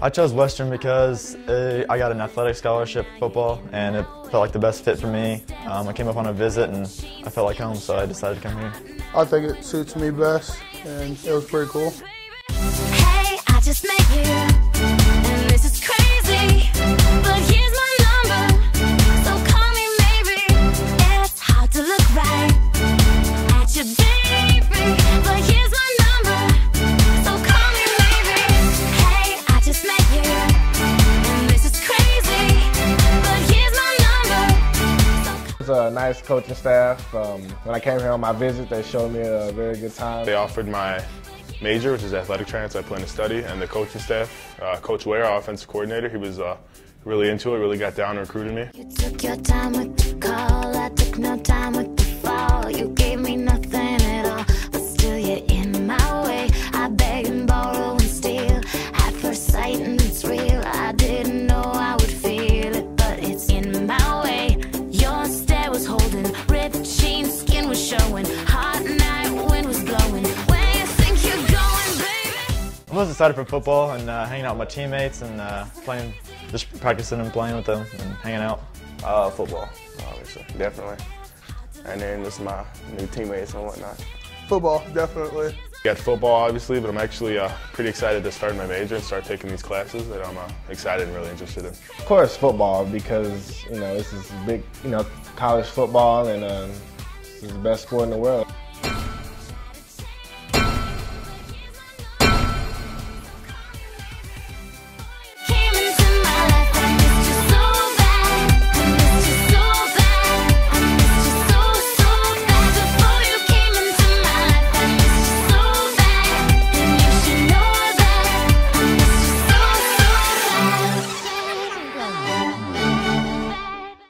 I chose Western because it, I got an athletic scholarship, football, and it felt like the best fit for me. Um, I came up on a visit and I felt like home, so I decided to come here. I think it suits me best, and it was pretty cool. Hey, a nice coaching staff. Um, when I came here on my visit, they showed me a very good time. They offered my major, which is athletic training, so I plan to study, and the coaching staff. Uh, Coach Ware, our offensive coordinator, he was uh, really into it, really got down and recruited me. You showing. Hot night, wind was blowing. Where you think you're going, baby? I'm most excited for football and uh, hanging out with my teammates and uh, playing, just practicing and playing with them and hanging out. Uh, football, obviously, definitely. And then just my new teammates and whatnot. Football, definitely. Got football, obviously, but I'm actually uh, pretty excited to start my major and start taking these classes that I'm uh, excited and really interested in. Of course, football because you know this is big, you know, college football, and um, this is the best sport in the world.